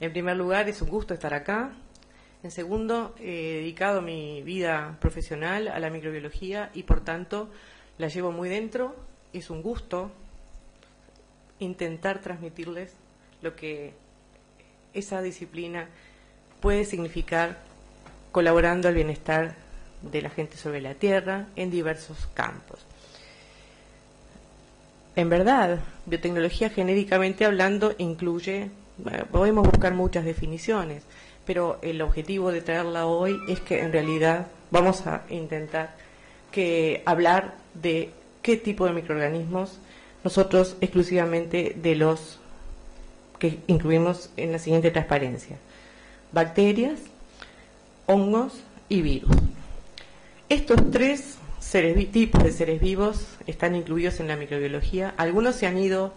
En primer lugar, es un gusto estar acá. En segundo, he dedicado mi vida profesional a la microbiología y por tanto la llevo muy dentro. Es un gusto intentar transmitirles lo que esa disciplina puede significar colaborando al bienestar de la gente sobre la Tierra en diversos campos. En verdad, biotecnología genéricamente hablando incluye, podemos buscar muchas definiciones, pero el objetivo de traerla hoy es que en realidad vamos a intentar que hablar de qué tipo de microorganismos nosotros exclusivamente de los que incluimos en la siguiente transparencia. Bacterias, hongos y virus. Estos tres tipos de seres vivos están incluidos en la microbiología. Algunos se han ido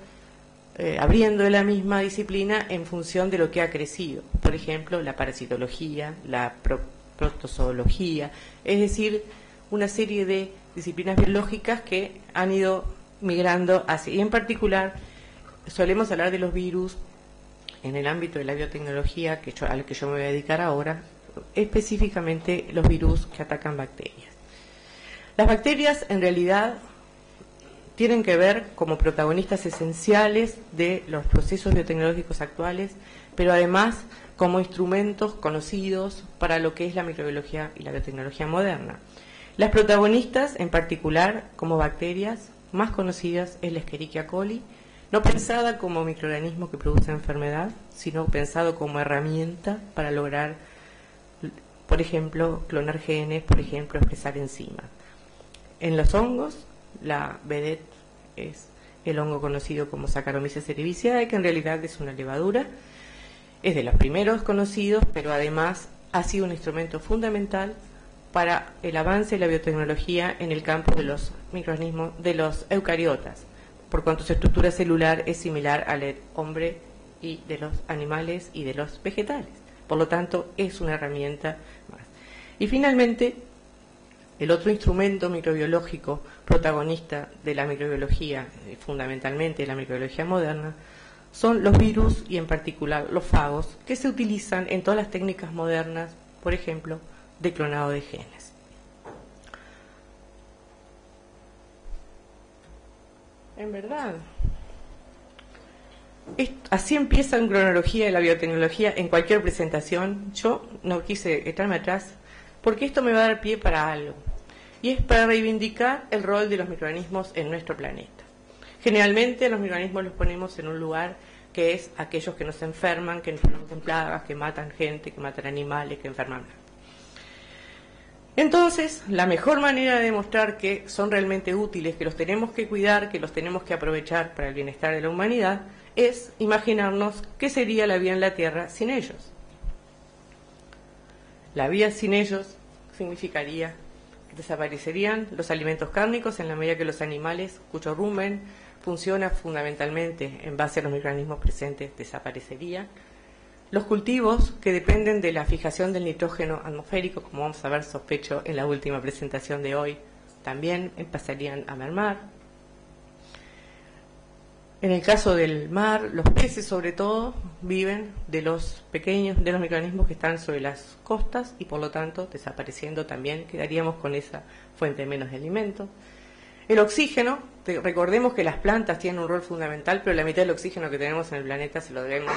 eh, abriendo la misma disciplina en función de lo que ha crecido. Por ejemplo, la parasitología, la protozoología, es decir, una serie de disciplinas biológicas que han ido migrando hacia. Y en particular, solemos hablar de los virus en el ámbito de la biotecnología, que al que yo me voy a dedicar ahora, específicamente los virus que atacan bacterias. Las bacterias en realidad tienen que ver como protagonistas esenciales de los procesos biotecnológicos actuales, pero además como instrumentos conocidos para lo que es la microbiología y la biotecnología moderna. Las protagonistas, en particular, como bacterias más conocidas, es la Escherichia coli, no pensada como microorganismo que produce enfermedad, sino pensado como herramienta para lograr, por ejemplo, clonar genes, por ejemplo, expresar enzimas. En los hongos, la vedette es el hongo conocido como Saccharomyces cerevisiae, que en realidad es una levadura. Es de los primeros conocidos, pero además ha sido un instrumento fundamental para el avance de la biotecnología en el campo de los microorganismos, de los eucariotas, por cuanto su estructura celular es similar al hombre y de los animales y de los vegetales. Por lo tanto, es una herramienta más. Y finalmente, el otro instrumento microbiológico protagonista de la microbiología, eh, fundamentalmente de la microbiología moderna, son los virus y en particular los fagos, que se utilizan en todas las técnicas modernas, por ejemplo, de clonado de genes. En verdad, así empieza en cronología de la biotecnología en cualquier presentación. Yo no quise echarme atrás porque esto me va a dar pie para algo y es para reivindicar el rol de los microorganismos en nuestro planeta. Generalmente los microorganismos los ponemos en un lugar que es aquellos que nos enferman, que nos producen plagas, que matan gente, que matan animales, que enferman. Entonces, la mejor manera de demostrar que son realmente útiles, que los tenemos que cuidar, que los tenemos que aprovechar para el bienestar de la humanidad, es imaginarnos qué sería la vida en la Tierra sin ellos. La vida sin ellos significaría desaparecerían los alimentos cárnicos en la medida que los animales cuyo rumen funciona fundamentalmente en base a los microorganismos presentes desaparecerían. Los cultivos que dependen de la fijación del nitrógeno atmosférico, como vamos a ver, sospecho en la última presentación de hoy, también pasarían a mermar. En el caso del mar, los peces sobre todo viven de los pequeños, de los microorganismos que están sobre las costas y por lo tanto desapareciendo también, quedaríamos con esa fuente menos de alimento. El oxígeno, recordemos que las plantas tienen un rol fundamental, pero la mitad del oxígeno que tenemos en el planeta se lo debemos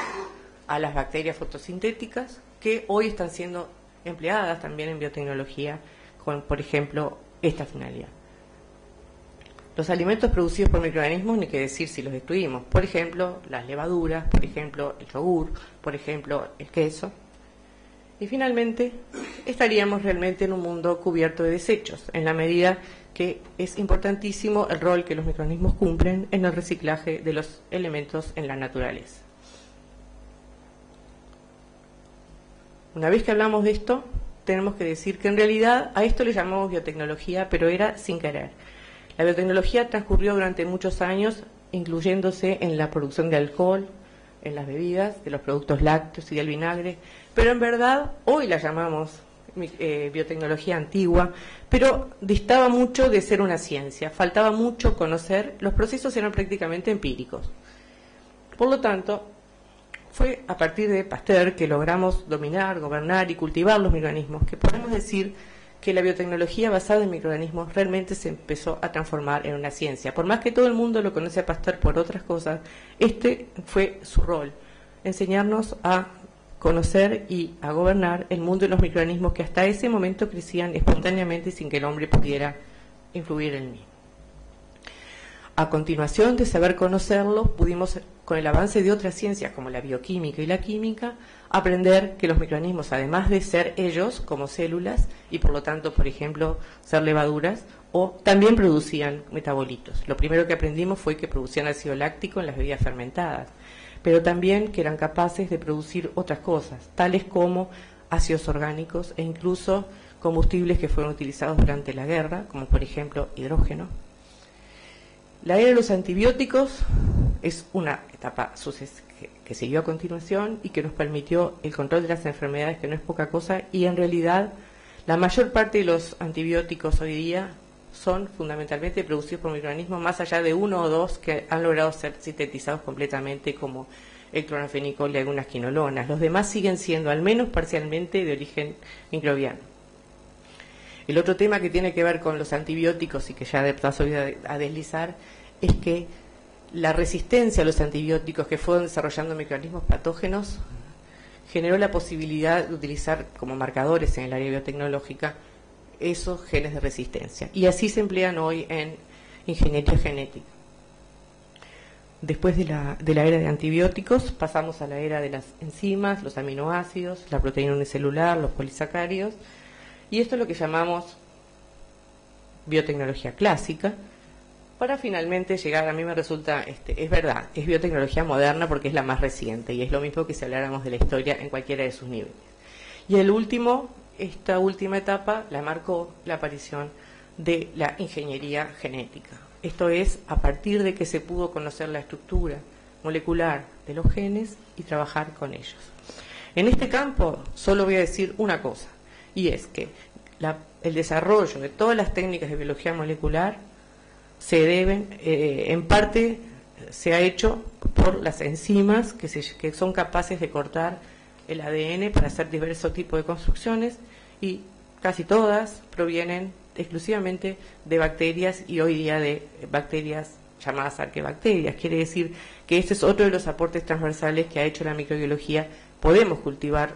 a las bacterias fotosintéticas que hoy están siendo empleadas también en biotecnología con, por ejemplo, esta finalidad. Los alimentos producidos por microorganismos, ni que decir si los destruimos. Por ejemplo, las levaduras, por ejemplo, el yogur, por ejemplo, el queso. Y finalmente, estaríamos realmente en un mundo cubierto de desechos, en la medida que es importantísimo el rol que los microorganismos cumplen en el reciclaje de los elementos en la naturaleza. Una vez que hablamos de esto, tenemos que decir que en realidad a esto le llamamos biotecnología, pero era sin querer. La biotecnología transcurrió durante muchos años incluyéndose en la producción de alcohol, en las bebidas, de los productos lácteos y del vinagre, pero en verdad hoy la llamamos eh, biotecnología antigua, pero distaba mucho de ser una ciencia, faltaba mucho conocer, los procesos eran prácticamente empíricos. Por lo tanto, fue a partir de Pasteur que logramos dominar, gobernar y cultivar los microorganismos, que podemos decir que la biotecnología basada en microorganismos realmente se empezó a transformar en una ciencia. Por más que todo el mundo lo conoce a Pasteur por otras cosas, este fue su rol, enseñarnos a conocer y a gobernar el mundo de los microorganismos que hasta ese momento crecían espontáneamente sin que el hombre pudiera influir en mí. A continuación de saber conocerlos, pudimos, con el avance de otras ciencias como la bioquímica y la química, aprender que los microorganismos, además de ser ellos como células y por lo tanto, por ejemplo, ser levaduras, o también producían metabolitos. Lo primero que aprendimos fue que producían ácido láctico en las bebidas fermentadas, pero también que eran capaces de producir otras cosas, tales como ácidos orgánicos e incluso combustibles que fueron utilizados durante la guerra, como por ejemplo hidrógeno. La era de los antibióticos es una etapa que, siguió a continuación y que nos permitió el control de las enfermedades, que no es poca cosa, y en realidad la mayor parte de los antibióticos hoy día son fundamentalmente producidos por microorganismos, más allá de uno o dos que han logrado ser sintetizados completamente, como el clorofenicol y algunas quinolonas. Los demás siguen siendo, al menos parcialmente, de origen microbiano. El otro tema que tiene que ver con los antibióticos y que ya de paso voy a deslizar es que la resistencia a los antibióticos que fueron desarrollando microorganismos patógenos generó la posibilidad de utilizar como marcadores en el área biotecnológica esos genes de resistencia. Y así se emplean hoy en ingeniería genética. Después de la, de la, era de antibióticos, pasamos a la era de las enzimas, los aminoácidos, la proteína unicelular, los polisacáridos, y esto es lo que llamamos biotecnología clásica, para finalmente llegar, a mí me resulta, este, es verdad, es biotecnología moderna porque es la más reciente y es lo mismo que si habláramos de la historia en cualquiera de sus niveles. Y el último, esta última etapa la marcó la aparición de la ingeniería genética. Esto es, a partir de que se pudo conocer la estructura molecular de los genes y trabajar con ellos. En este campo solo voy a decir una cosa, y es que el desarrollo de todas las técnicas de biología molecular se deben, eh, en parte se ha hecho por las enzimas que, que son capaces de cortar el ADN para hacer diversos tipos de construcciones y casi todas provienen exclusivamente de bacterias y hoy día de bacterias llamadas arquebacterias. Quiere decir que este es otro de los aportes transversales que ha hecho la microbiología. Podemos cultivar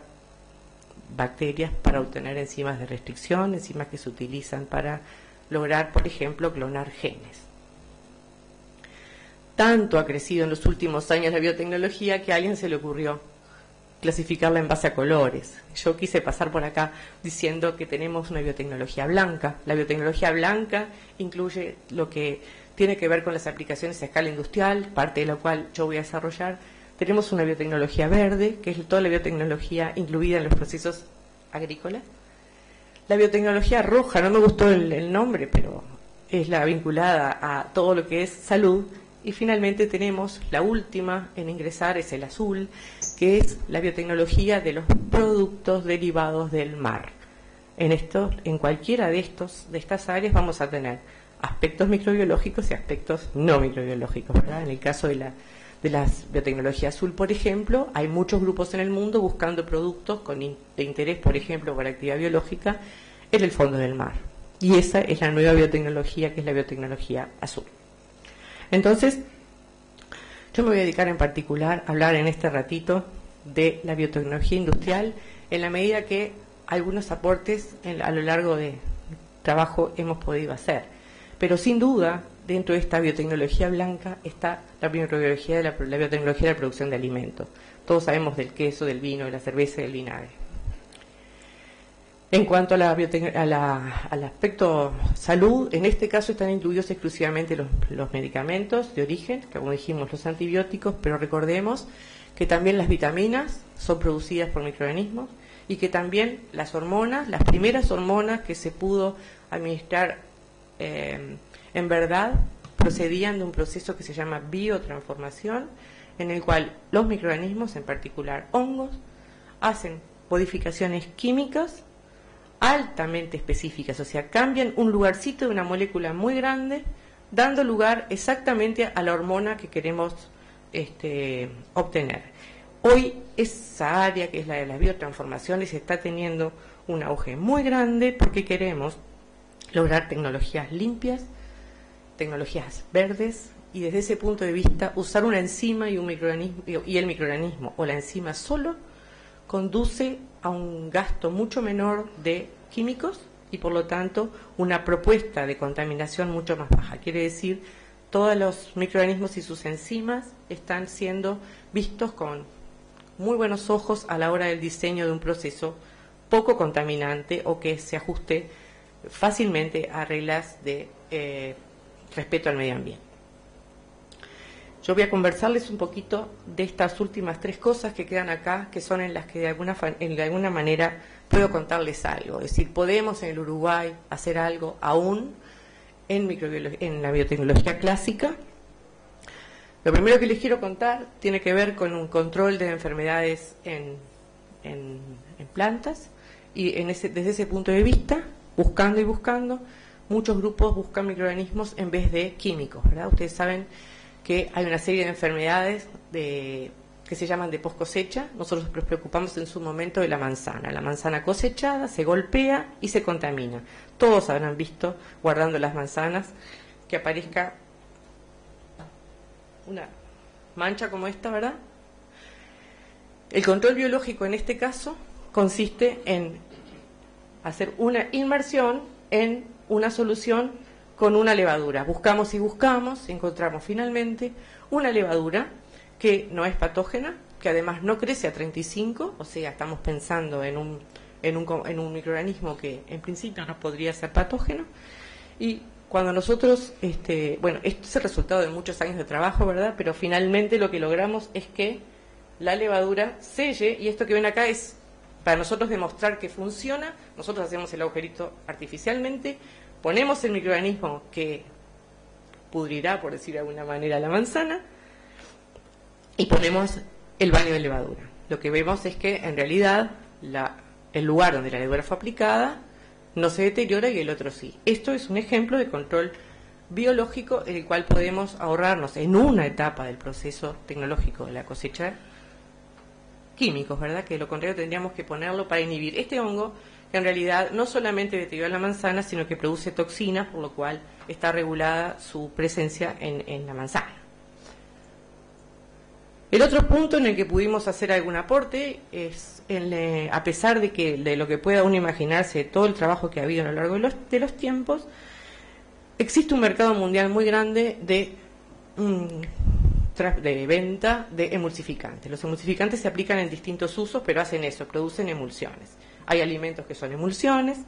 bacterias para obtener enzimas de restricción, enzimas que se utilizan para lograr, por ejemplo, clonar genes. Tanto ha crecido en los últimos años la biotecnología que a alguien se le ocurrió clasificarla en base a colores. Yo quise pasar por acá diciendo que tenemos una biotecnología blanca. La biotecnología blanca incluye lo que tiene que ver con las aplicaciones a escala industrial, parte de la cual yo voy a desarrollar. Tenemos una biotecnología verde, que es toda la biotecnología incluida en los procesos agrícolas la biotecnología roja, no me gustó el, nombre, pero es la vinculada a todo lo que es salud. Y finalmente tenemos la última en ingresar, es el azul, que es la biotecnología de los productos derivados del mar. En esto, en cualquiera de estos, de estas áreas vamos a tener aspectos microbiológicos y aspectos no microbiológicos, En el caso de la de la biotecnología azul, por ejemplo, hay muchos grupos en el mundo buscando productos con de interés, por ejemplo, para actividad biológica en el fondo del mar. Y esa es la nueva biotecnología, que es la biotecnología azul. Entonces, yo me voy a dedicar en particular a hablar en este ratito de la biotecnología industrial en la medida que algunos aportes a lo largo de trabajo hemos podido hacer. Pero sin duda, dentro de esta biotecnología blanca está la de la, biotecnología de la producción de alimentos. Todos sabemos del queso, del vino, de la cerveza y del vinagre. En cuanto a al aspecto salud, en este caso están incluidos exclusivamente los, los, medicamentos de origen, que como dijimos, los antibióticos, pero recordemos que también las vitaminas son producidas por microorganismos y que también las hormonas, las primeras hormonas que se pudo administrar eh, en verdad procedían de un proceso que se llama biotransformación, en el cual los microorganismos, en particular hongos, hacen modificaciones químicas altamente específicas, o sea, cambian un lugarcito de una molécula muy grande, dando lugar exactamente a la hormona que queremos este, obtener. Hoy esa área, que es la de las biotransformaciones, está teniendo un auge muy grande porque queremos lograr tecnologías limpias, tecnologías verdes y desde ese punto de vista usar una enzima y un microorganismo y el microorganismo o la enzima solo conduce a un gasto mucho menor de químicos y por lo tanto una propuesta de contaminación mucho más baja. Quiere decir, todos los microorganismos y sus enzimas están siendo vistos con muy buenos ojos a la hora del diseño de un proceso poco contaminante o que se ajuste fácilmente a reglas de eh, respeto al medio ambiente. Yo voy a conversarles un poquito de estas últimas tres cosas que quedan acá, que son en las que de alguna, de alguna manera puedo contarles algo. Es decir, podemos en el Uruguay hacer algo aún en, en la biotecnología clásica. Lo primero que les quiero contar tiene que ver con un control de enfermedades en, en, plantas y en ese, desde ese punto de vista, buscando y buscando, muchos grupos buscan microorganismos en vez de químicos, ¿verdad? Ustedes saben que hay una serie de enfermedades de, que se llaman de post cosecha. Nosotros nos preocupamos en su momento de la manzana. La manzana cosechada se golpea y se contamina. Todos habrán visto, guardando las manzanas, que aparezca una mancha como esta, ¿verdad? El control biológico en este caso consiste en hacer una inmersión en una solución con una levadura. Buscamos y buscamos, encontramos finalmente una levadura que no es patógena, que además no crece a 35, o sea, estamos pensando en un, en un, en un microorganismo que en principio no podría ser patógeno. Y cuando nosotros, este, bueno, esto es el resultado de muchos años de trabajo, ¿verdad? Pero finalmente lo que logramos es que la levadura selle, y esto que ven acá es para nosotros demostrar que funciona, nosotros hacemos el agujerito artificialmente, ponemos el microorganismo que pudrirá, por decir de alguna manera, la manzana y ponemos el baño de levadura. Lo que vemos es que en realidad el lugar donde la levadura fue aplicada no se deteriora y el otro sí. Esto es un ejemplo de control biológico en el cual podemos ahorrarnos en una etapa del proceso tecnológico de la cosecha químicos, ¿verdad? Que lo contrario tendríamos que ponerlo para inhibir este hongo que en realidad no solamente deteriora la manzana, sino que produce toxinas, por lo cual está regulada su presencia en, la manzana. El otro punto en el que pudimos hacer algún aporte es, a pesar de que de lo que pueda uno imaginarse, todo el trabajo que ha habido a lo largo de los, de los tiempos, existe un mercado mundial muy grande de, mm, de venta de emulsificantes. Los emulsificantes se aplican en distintos usos, pero hacen eso, producen emulsiones. Hay alimentos que son emulsiones.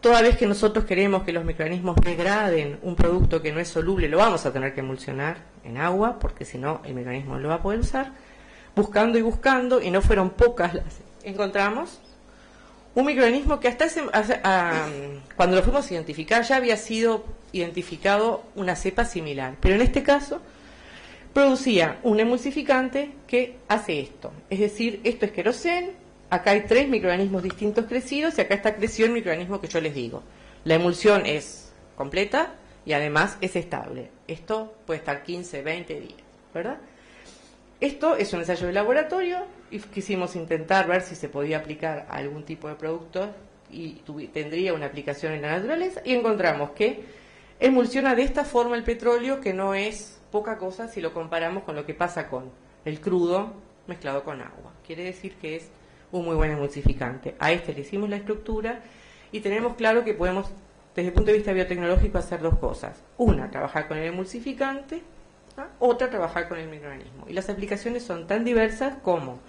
Toda vez que nosotros queremos que los microorganismos degraden un producto que no es soluble, lo vamos a tener que emulsionar en agua, porque si no, el microorganismo no lo va a poder usar. Buscando y buscando, y no fueron pocas las encontramos, un microorganismo que hasta ese, cuando lo fuimos a identificar ya había sido identificado una cepa similar, pero en este caso producía un emulsificante que hace esto, es decir, esto es queroseno, acá hay tres microorganismos distintos crecidos y acá está crecido el microorganismo que yo les digo. La emulsión es completa y además es estable. Esto puede estar 15, 20 días, ¿verdad? Esto es un ensayo de laboratorio y quisimos intentar ver si se podía aplicar a algún tipo de producto y tendría una aplicación en la naturaleza y encontramos que emulsiona de esta forma el petróleo que no es poca cosa si lo comparamos con lo que pasa con el crudo mezclado con agua. Quiere decir que es un muy buen emulsificante. A este le hicimos la estructura y tenemos claro que podemos, desde el punto de vista biotecnológico, hacer dos cosas. Una, trabajar con el emulsificante, otra, trabajar con el microorganismo. Y las aplicaciones son tan diversas como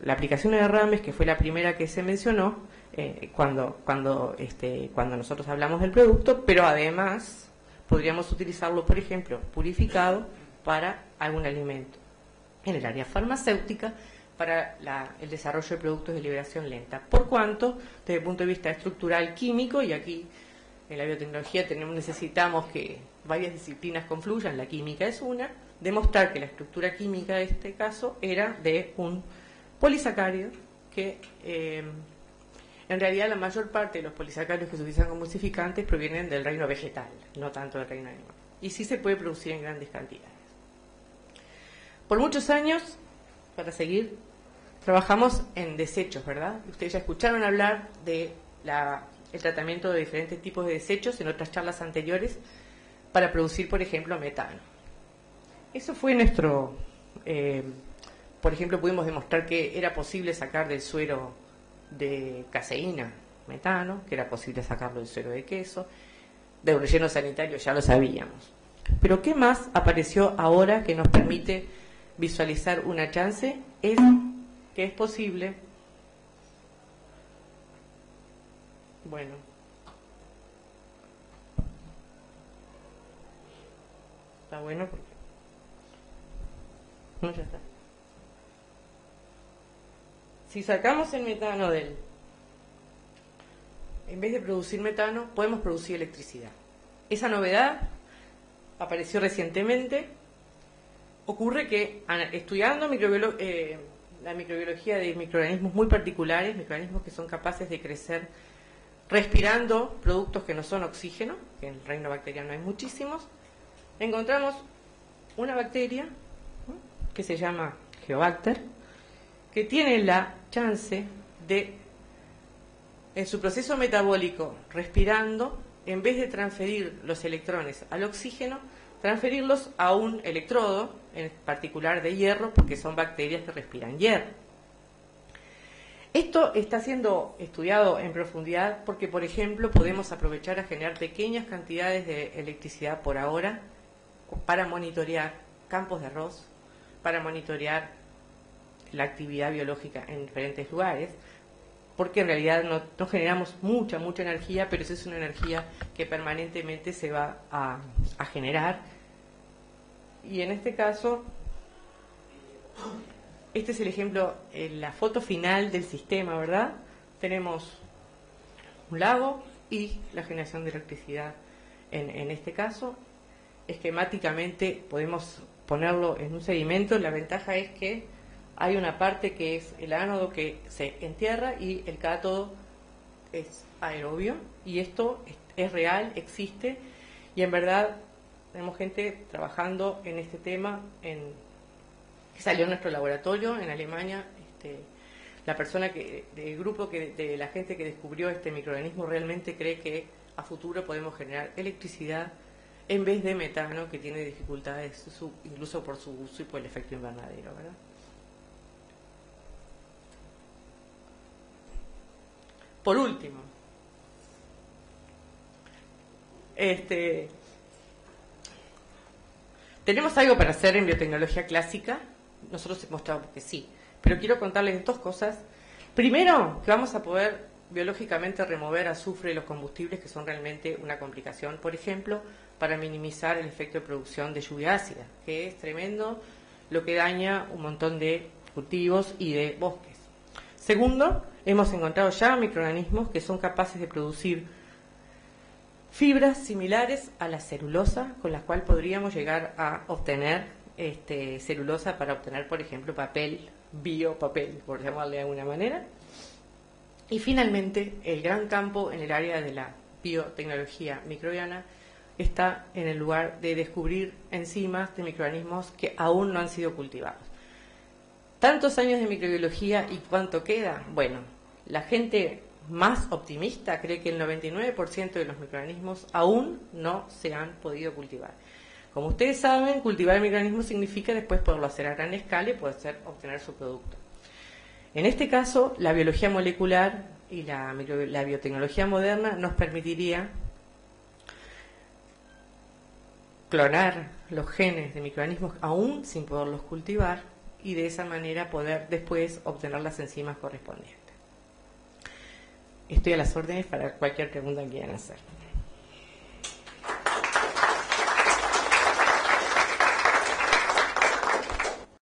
la aplicación de rames, que fue la primera que se mencionó eh, cuando, cuando, este, cuando nosotros hablamos del producto, pero además podríamos utilizarlo, por ejemplo, purificado para algún alimento. En el área farmacéutica para el desarrollo de productos de liberación lenta. Por cuanto, desde el punto de vista estructural químico, y aquí en la biotecnología tenemos, necesitamos que varias disciplinas confluyan, la química es una, demostrar que la estructura química de este caso era de un polisacárido que eh, en realidad la mayor parte de los polisacáridos que se utilizan como emulsificantes provienen del reino vegetal, no tanto del reino animal. Y sí se puede producir en grandes cantidades. Por muchos años, para seguir, trabajamos en desechos, ¿verdad? Ustedes ya escucharon hablar de el tratamiento de diferentes tipos de desechos en otras charlas anteriores para producir, por ejemplo, metano. Eso fue nuestro... Eh, por ejemplo, pudimos demostrar que era posible sacar del suero de caseína metano, que era posible sacarlo del suero de queso, de un relleno sanitario ya lo sabíamos. Pero ¿qué más apareció ahora que nos permite visualizar una chance? Es que es posible, bueno, está bueno porque no ya está. Si sacamos el metano del en vez de producir metano, podemos producir electricidad. Esa novedad apareció recientemente. Ocurre que estudiando eh, la microbiología de microorganismos muy particulares, microorganismos que son capaces de crecer respirando productos que no son oxígeno, que en el reino bacteriano hay muchísimos, encontramos una bacteria que se llama Geobacter, que tiene la chance de en su proceso metabólico, respirando, en vez de transferir los electrones al oxígeno, transferirlos a un electrodo, en particular de hierro, porque son bacterias que respiran hierro. Esto está siendo estudiado en profundidad porque, por ejemplo, podemos aprovechar a generar pequeñas cantidades de electricidad por ahora para monitorear campos de arroz, para monitorear la actividad biológica en diferentes lugares, porque en realidad no, generamos mucha, mucha energía, pero esa es una energía que permanentemente se va a, generar. Y en este caso, este es el ejemplo, la foto final del sistema, ¿verdad? Tenemos un lago y la generación de electricidad en, en este caso. Esquemáticamente podemos ponerlo en un sedimento. La ventaja es que hay una parte que es el ánodo que se entierra y el cátodo es aerobio y esto es, real, existe y en verdad tenemos gente trabajando en este tema en, salió en nuestro laboratorio en Alemania. Este, la persona que, del grupo que, de la gente que descubrió este microorganismo realmente cree que a futuro podemos generar electricidad en vez de metano que tiene dificultades incluso por su uso y por el efecto invernadero. Por último, este, ¿tenemos algo para hacer en biotecnología clásica? Nosotros mostrado que sí, pero quiero contarles dos cosas. Primero, que vamos a poder biológicamente remover azufre de los combustibles que son realmente una complicación, por ejemplo, para minimizar el efecto de producción de lluvia ácida, que es tremendo lo que daña un montón de cultivos y de bosques. Segundo, hemos encontrado ya microorganismos que son capaces de producir fibras similares a la celulosa, con las cuales podríamos llegar a obtener este, celulosa para obtener, por ejemplo, papel, biopapel, por llamarle de alguna manera. Y finalmente, el gran campo en el área de la biotecnología microbiana está en el lugar de descubrir enzimas de microorganismos que aún no han sido cultivados. Tantos años de microbiología y cuánto queda. Bueno, la gente más optimista cree que el 99% de los microorganismos aún no se han podido cultivar. Como ustedes saben, cultivar microorganismos significa después poderlo hacer a gran escala y poder obtener su producto. En este caso, la biología molecular y la, la biotecnología moderna nos permitiría clonar los genes de microorganismos aún sin poderlos cultivar y de esa manera poder después obtener las enzimas correspondientes. Estoy a las órdenes para cualquier pregunta que quieran hacer.